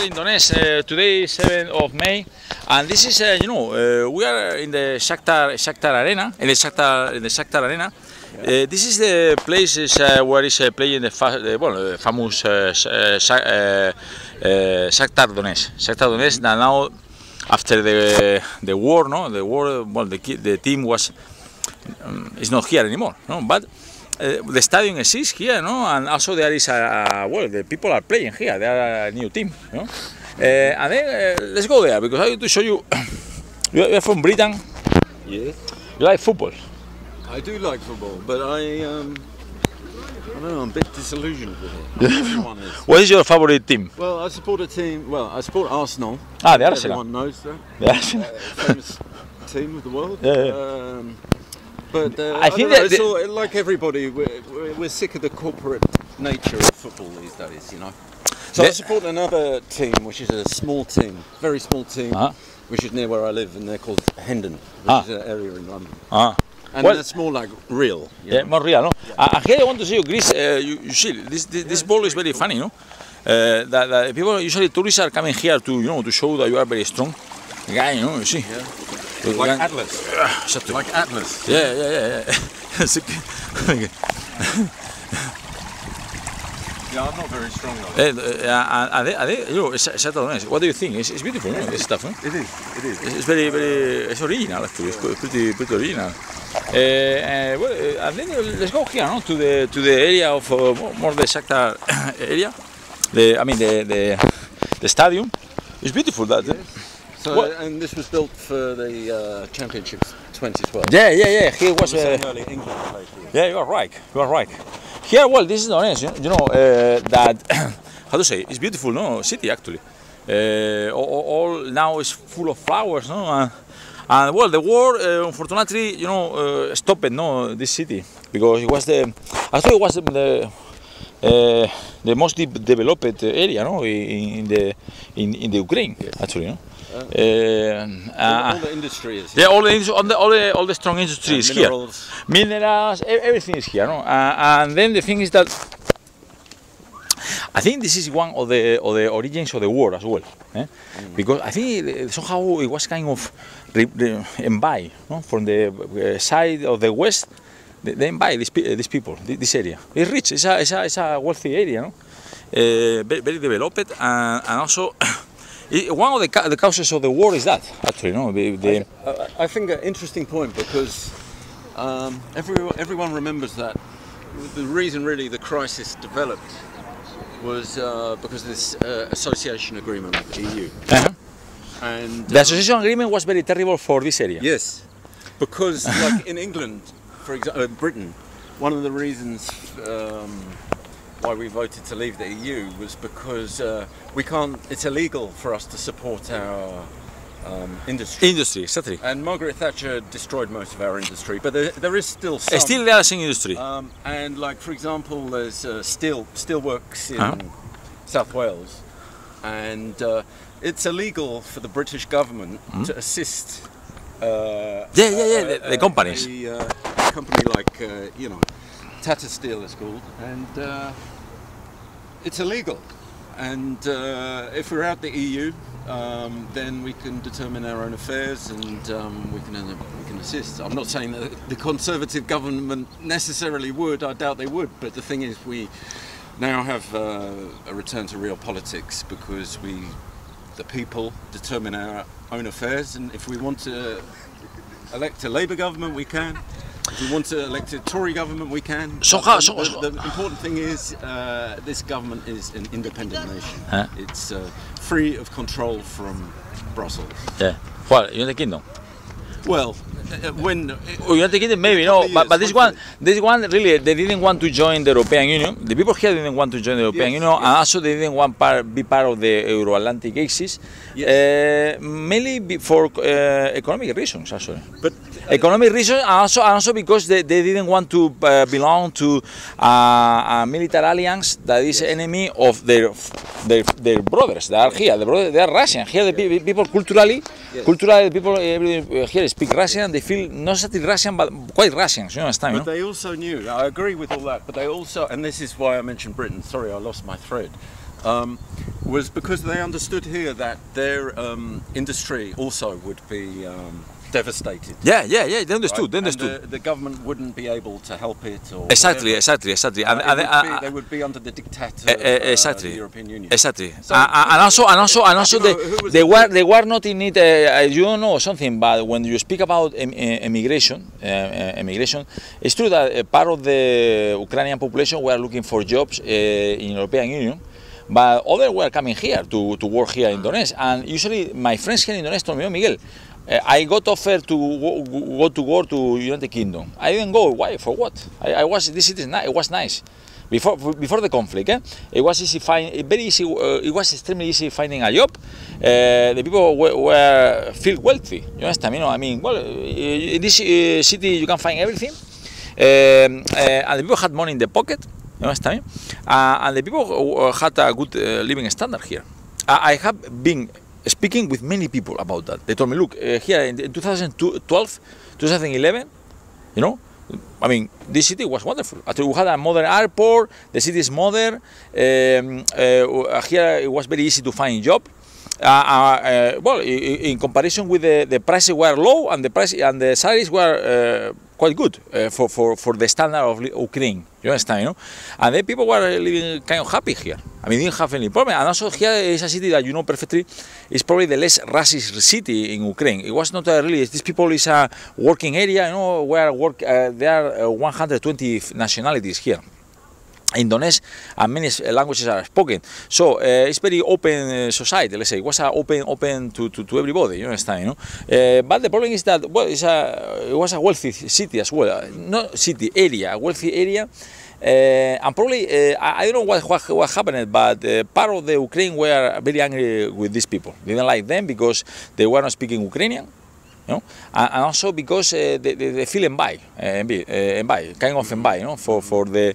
Indonesia. Uh, today is 7th of May, and this is, uh, you know, uh, we are in the Shakhtar Shakhtar Arena, in the Shakhtar in the Shakhtar Arena. Uh, this is the place is, where is playing the, fa well, famous Sh- Sha- Shakhtar Donetsk. Shakhtar Donetsk. That now, after the the war, no, the war, well, the the team was um, is not here anymore, no, but. The stadium exists here, no, and also there is a, well, the people are playing here. They are a new team, you know. Uh, and then uh, let's go there because I want to show you. you are from Britain. Yes, You like football. I do like football, but I um, I don't know, I'm a bit disillusioned with it. Everyone is. What is your favorite team? Well, I support a team. Well, I support Arsenal. Ah, the Arsenal. Everyone knows that. Uh, famous team of the world. Yeah, yeah. Um, but uh, I I, think that all, like everybody, we're, we're, sick of the corporate nature of football these days. You know. So I support another team, which is a small team, very small team, Uh-huh. which is near where I live, and they're called Hendon, which Ah. is an area in London. Ah. And Well- that's more like real. you Yeah, know. more real, no? Uh, here I want to say, Chris, uh, you, you see, this, this, this ball is very funny, no? Uh, that, that people, usually tourists are coming here to, you know, to show that you are very strong. Guy, you know, you see. Like can- Atlas. Exactly. Like Atlas. Yeah, yeah, yeah, yeah. Okay. Yeah, I'm not very strong though. Eh, uh, they, and they, you know, it's. What do you think? It's, it's beautiful, no? This stuff, no? It is. It is. It's, it's very, very, it's original actually. It's pretty, pretty original. Uh, uh, well, uh, and then uh, let's go here, no? To the to the area of uh, more, the Shakhtar area. The, I mean the the, the stadium. It's beautiful. That. So, What- and this was built for the uh, Championships 2012. Yeah, yeah, yeah. Here was. Uh, early England played here. Yeah, you are right. You are right. Here, well, this is honest. You you know uh, that how to say? It's beautiful, no city actually. Uh, all, all- now is full of flowers, no. And, and well, the war, uh, unfortunately, you know, uh, stopped no this city because it was the I thought it was the uh, the most de- developed area, no, in, in the in, in the Ukraine actually, no. Uh, All, all the industry is yeah, all the, all the all the all the strong industry is here minerals. everything is here. No? Uh, and then the thing is that I think this is one of the of the origins of the war as well, eh? because I think somehow it was kind of re, no? from the uh, side of the west. They, they imbibe these, these people, this area. It's rich. It's a, it's a, it's a wealthy area, no? Uh, very, very developed, and, and also. One of the, the causes of the war is that, actually, no? The, the, I, I think an interesting point because um, everyone, everyone remembers that the reason really the crisis developed was uh, because of this uh, association agreement with the EU. uh-huh. And the uh, association agreement was very terrible for this area. Yes, because like in England, for example, Britain, one of the reasons um, why we voted to leave the EU was because uh, we can't. It's illegal for us to support our um, industry. Industry, exactly. and Margaret Thatcher destroyed most of our industry, but there, there is still some. Still there is in industry. Um, and like for example, there's uh, steel steelworks in Huh? South Wales, and uh, it's illegal for the British government to assist. Uh? Yeah, yeah, yeah, the- the companies. A, uh, company like uh, you know, Tata Steel is called, and uh, it's illegal. And uh, if we're out the EU, um, then we can determine our own affairs and um, we can uh, we can assist. I'm not saying that the Conservative government necessarily would. I doubt they would. But the thing is, we now have uh, a return to real politics because we, the people, determine our own affairs. And if we want to elect a Labour government, we can. If we want to elect a Tory government, we can. So the, so- the, the important thing is uh, this government is an independent nation. Huh? It's uh, free of control from Brussels. Yeah. Well, United Kingdom. Well, when Oh, United Kingdom maybe no, but, but this one this one really, they didn't want to join the European Union. The people here didn't want to join the European Yes, Union, and also they didn't want part, be part of the Euro-Atlantic axis, Yes. uh, mainly for uh, economic reasons, actually. but economic reasons and also, also because they, they didn't want to uh, belong to uh, a military alliance that is enemy of their their, their brothers that are here. The brothers, they are Russian. Here the pe- people culturally, Yes. culturally the people here speak Russian. They feel not exactly Russian but quite Russians. You understand? But no? they also knew. I agree with all that. But they also, and this is why I mentioned Britain. Sorry, I lost my thread. Um, was because they understood here that their um, industry also would be um, devastated. Yeah, yeah, yeah. They understood. right? They And understood. the, the government wouldn't be able to help it. Or Exactly, whatever. exactly, exactly. Uh, And, and, would uh, be- uh, they would be under the diktat of Eh, eh, uh, exactly. the European Union. Exactly. So- Uh, uh, and also, and also, and also, You know, the, who was they were they were not in it. Uh, you don't know something, but when you speak about em- immigration, uh, uh, immigration, it's true that uh, part of the Ukrainian population were looking for jobs uh, in European Union. But others were coming here to, to work here in Donetsk, and usually my friends here in Donetsk told me, oh, Miguel, uh, I got offered to go, to work to United Kingdom. I didn't go. Why? For what? I, I was this city. It was nice before before the conflict. Eh? It was easy find very easy. Uh, it was extremely easy finding a job. Uh, the people were, were feel wealthy. You understand? You know, I mean, well, in this uh, city you can find everything, um, and the people had money in the pocket. You understand? Uh, and the people uh, had a good living standard here. I, I have been speaking with many people about that. They told me, look, uh, here in, in 2012, 2011, you know, I mean, this city was wonderful. Actually, we had a modern airport. The city is modern. Um, uh, here it was very easy to find a job. Uh, uh, uh, well, in comparison with the, the prices were low and the price and the salaries were quite good uh, for, for, for the standard of Ukraine. You understand, you know? And then people were living kind of happy here. I mean, didn't have any problem. And also here is a city that you know perfectly is probably the less racist city in Ukraine. It was not really. These people is a working area, you know, where work. Uh, there are uh, 120 nationalities here in Donetsk, and many languages are spoken. So uh, it's very open uh, society. Let's say it was a open, open to, to, everybody. You understand? You know. Uh, but the problem is that well, it's a it was a wealthy city as well. Uh, Not city area, a wealthy area. Uh, and probably uh, I, I don't know what, what what happened, but uh, part of the Ukraine were very angry with these people. They didn't like them because they were not speaking Ukrainian you know, and, also because uh, they, they, they feel envy, uh, kind of envy, you know, for, for the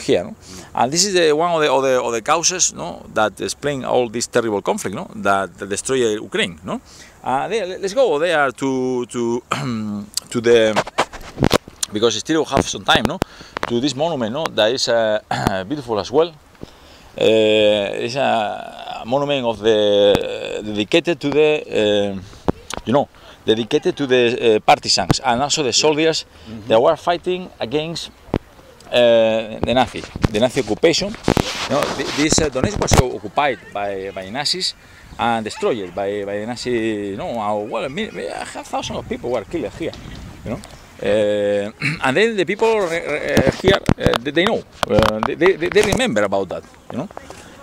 here, no? and this is the, one of the, of the of the causes, no, that explain all this terrible conflict, no, that, destroy Ukraine, no. Uh, let's go. There to to to the because still have some time, no, to this monument, no, that is uh, beautiful as well. Uh, it's a monument of the dedicated to the, you know, dedicated to the uh, partisans and also the soldiers that were fighting against uh, the Nazi, the Nazi occupation. You know, this uh, Donetsk was occupied by, by Nazis and destroyed by, by the Nazi. You know, uh, well, a mil- a half thousand of people were killed here. You know. Uh, and then the people uh, here, uh, they, know, they, they, they remember about that, you know.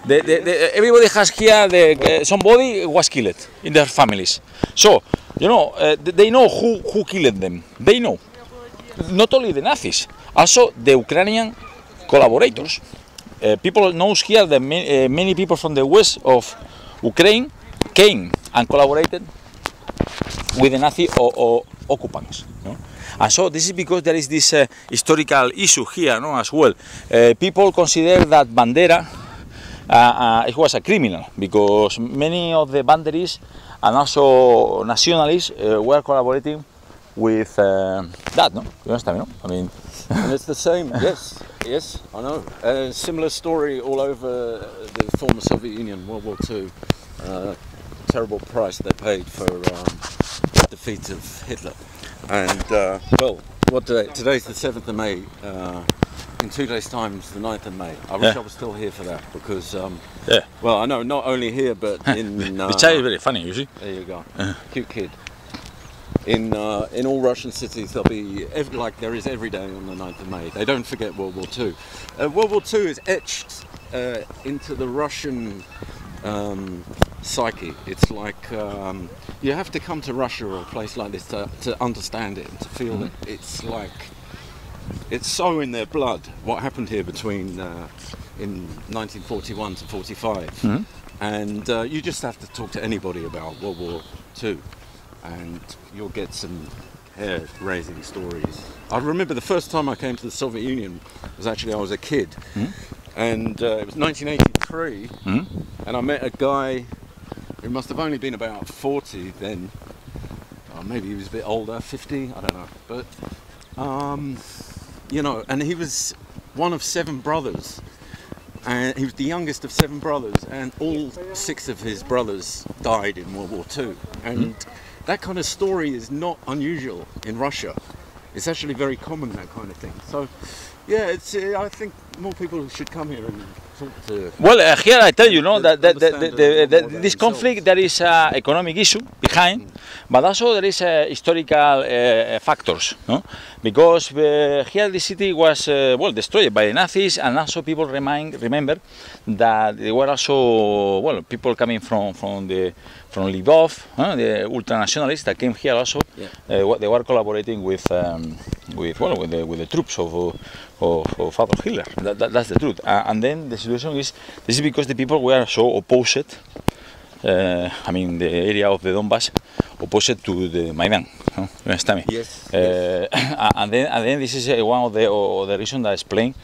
The, the, the, everybody has here somebody was killed in their families. So, you know, uh, they know who, who killed them. They know. Not only the Nazis, also the Ukrainian collaborators. Uh, people knows here that ma- uh, many people from the west of Ukraine came and collaborated with the Nazi o- o- occupants. No? And so this is because there is this uh, historical issue here no, as well. People consider that Bandera uh, uh, was a criminal because many of the banderis and also nationalists uh, were collaborating with uh, that. No, you understand? No, I mean, and it's the same. Yes, yes, I know. A similar story all over the former Soviet Union, World War II. Uh, terrible price they paid for um, the defeat of Hitler. And uh, well, what day? Today's the seventh of May. In two days' time, it's the 9th of May. I wish Yeah. I was still here for that because, um, yeah. well, I know not only here but in. Uh, the child is very funny, usually. there you go. Cute kid. In uh, in all Russian cities, there'll be every, like there is every day on the 9th of May. They don't forget World War II. Uh, World War II is etched uh, into the Russian um, psyche. It's like um, you have to come to Russia or a place like this to, to understand it and to feel it. It's like it's so in their blood. What happened here between uh, in 1941 to 45 and uh, you just have to talk to anybody about World War II and you'll get some hair raising stories. I remember the first time I came to the Soviet Union was actually I was a kid. And uh, it was 1983 Mhm. and I met a guy who must have only been about 40 then. Or maybe he was a bit older 50 I don't know. But um, you know, and he was one of seven brothers and he was the youngest of seven brothers, and all six of his brothers died in World War II. And that kind of story is not unusual in Russia. It's actually very common that kind of thing. So, yeah, it's. Uh, I think more people should come here and talk to. Well, uh, here I tell you, no, that, that, that, Understand the- a lot the- this conflict there is an economic issue but also there is uh, historical uh, factors, no? Because uh, here the city was uh, well destroyed by the Nazis, and also people remind, remember that there were also well people coming from from the from Lvov, huh, the ultranationalists that came here also. Yeah. They were collaborating with um, with well with the, with the troops of uh, of, of Adolf Hitler. That, that, that's the truth. And then the situation is this is because the people were so opposed. Uh, I mean, the area of the Donbass opposed to the Maidan. You understand me? Yes, Uh, and then and then this is uh, one of the of the reasons that explain.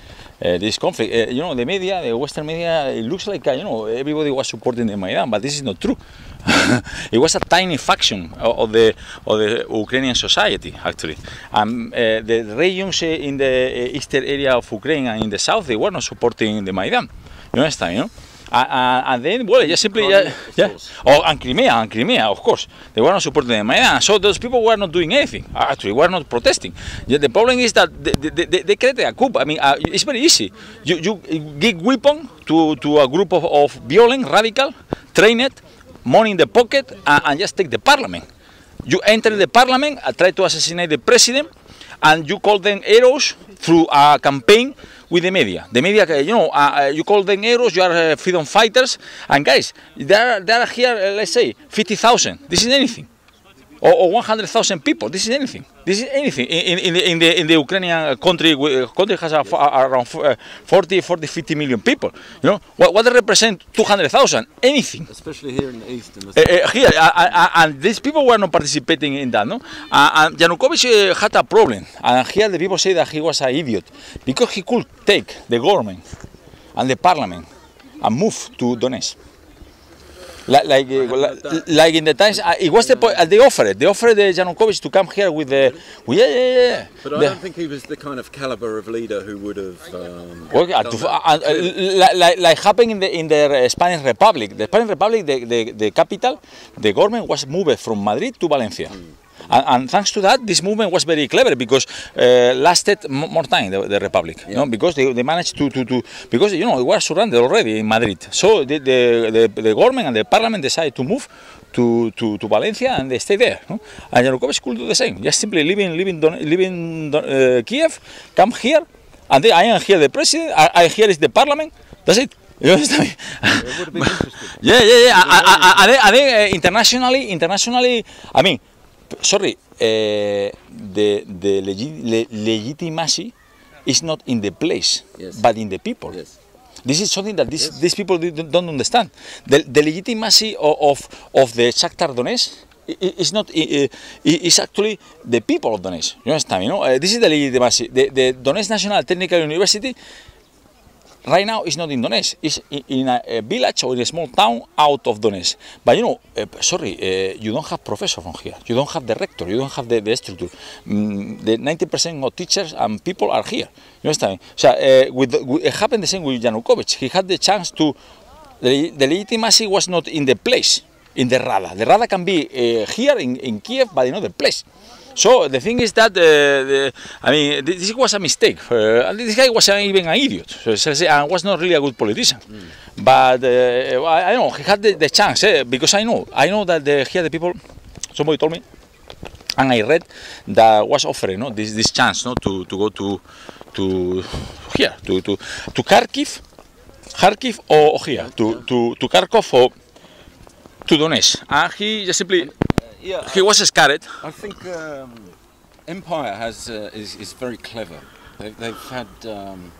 Uh, this conflict, uh, you know, the media, the Western media, it looks like uh, you know everybody was supporting the Maidan, but this is not true. it was a tiny faction of, of the of the Ukrainian society actually. Um, uh, the regions in the eastern area of Ukraine and in the south, they were not supporting the Maidan. You understand, you know? Uh, uh, and then, well, just simply, yeah. course. Oh, and Crimea, and Crimea, of course. They were not supporting the Maidan. So those people were not doing anything. Actually, were not protesting. Yeah, the problem is that they, they, they, they created a coup. I mean, uh, it's very easy. You, you give weapon to, to a group of, of violent, radical, train it, money in the pocket, and, and just take the parliament. You enter the parliament, uh, try to assassinate the president, and you call them heroes through a campaign with the media. The media, you know, uh, uh, you call them heroes, you are uh, freedom fighters, and guys, they are, there are here, uh, let's say, 50,000. This is anything. Or, or 100,000 people. This is anything. This is anything in, in, in, the, in, the, in the Ukrainian country. Country has a, a- around uh, 40, 40, 50 million people. You know what, what represent? 200,000. Anything. Especially here in the east and the Uh, uh, here, uh, uh, uh, and these people were not participating in that, no? Uh, and Yanukovych uh, had a problem, and here the people say that he was an idiot because he could take the government and the parliament and move to Donetsk. Like, like, like, like in the times, uh, it was the point, uh, they offered it. They offered the Yanukovych to come here with the, with, yeah, yeah, yeah. But I The- don't think he was the kind of caliber of leader who would have. Um, Well, uh, to- uh, like, like, like happened in the in the Spanish Republic. The Spanish Republic, the, the, the capital, the government was moved from Madrid to Valencia. And, and thanks to that, this movement was very clever because uh, lasted more time the, the republic. You know, because they, they managed to, to, to because you know it was surrounded already in Madrid. So the, the, the, the government and the parliament decided to move to, to, to Valencia and they stay there. No? And Yanukovych could do the same. Just simply living living Don- living Don- uh, Kiev, come here, and then I am here the president. I, I here is the parliament. That's it. You understand me? it would have interesting. Yeah, yeah, yeah. I, I, I, I, think uh, internationally, internationally, I mean, sorry, uh, the the legi- le- legitimacy is not in the place, Yes. but in the people. Yes. This is something that these, these people don't understand. The, the legitimacy of, of, of the Shakhtar Donetsk i- i- is not i- i- actually the people of Donetsk. You understand? You know, uh, this is the legitimacy. The, the Donetsk National Technical University right now it's not in Donetsk. It's in, a, village or in a small town out of Donetsk. But you know, uh, sorry, uh, you don't have professor from here. You don't have the rector. You don't have the, the structure. Mm, the 90% of teachers and people are here. You understand? So uh, with, with, it happened the same with Yanukovych. He had the chance to. The, the legitimacy was not in the place, in the Rada. The Rada can be here in, in Kiev, but in other place. So the thing is that uh, the, I mean this was a mistake. Uh, and this guy was even an idiot. So, so and was not really a good politician. But uh, I, I know he had the, the chance eh, because I know I know that the, here the people. Somebody told me, and I read that was offering no this this chance no to, to go to to here to to to Kharkiv, Kharkiv or, or here to to to Kharkov or to Donetsk. And he just simply Yeah. he was scared. I think um, Empire has uh, is, is very clever. They, they've had um,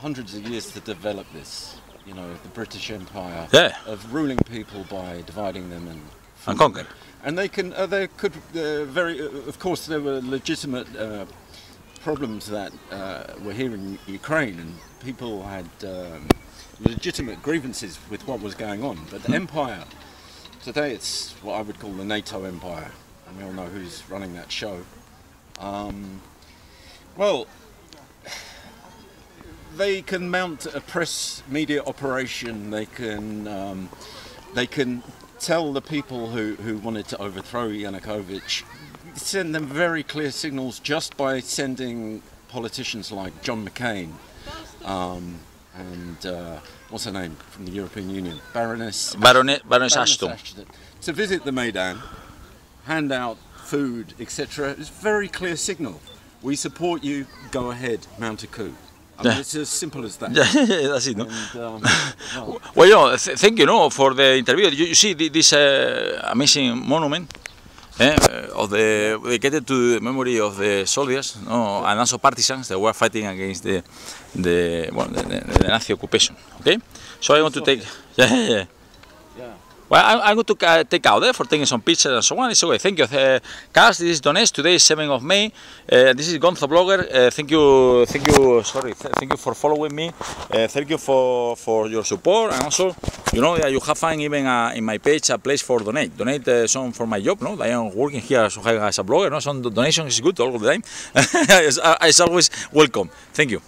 hundreds of years to develop this. You know, the British Empire Yeah. of ruling people by dividing them and And conquer. And they can, uh, they could uh, very. Uh, of course, there were legitimate uh, problems that uh, were here in Ukraine, and people had um, legitimate grievances with what was going on. But the empire today, it's what I would call the NATO empire, and we all know who's running that show. Um, well, they can mount a press media operation. They can um, they can tell the people who, who wanted to overthrow Yanukovych, send them very clear signals just by sending politicians like John McCain um, and uh, what's her name from the European Union, Baroness Baroness, Baroness Ashton. Ashton, to visit the Maidan, hand out food, etc. It's a very clear signal. We support you. Go ahead, mount a coup. I mean, Yeah. it's as simple as that. Yeah, that's it, no? And, um, well, Well, you know, th- thank you, no, for the interview. You, you see thi- this uh, amazing monument eh, uh, of the dedicated to the memory of the soldiers, no, and also partisans that were fighting against the the well, the, the, Nazi occupation. Okay, so I want to take. Yeah. yeah. Well, I'm, I'm going to uh, take out there for taking some pictures and so on. It's okay. Thank you. Uh, Cas, this is Donetsk. Today is 7th of May. Uh, this is Gonzo Blogger. Uh, thank you. Thank you. Sorry. Th- thank you for following me. Uh, thank you for, for your support. And also, you know, you have found even uh, in my page a place for donate. Donate some for my job. No, I am working here as, a blogger. No, some donation is good all the time. it's, it's always welcome. Thank you.